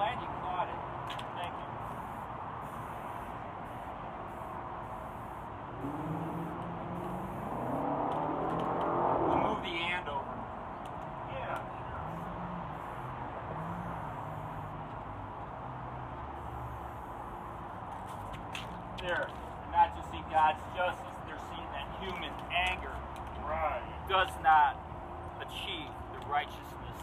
glad you caught it. Thank you. We'll move the and over. Yeah, There. Not just seeing God's justice, they're seeing that human anger. Right. does not achieve the righteousness.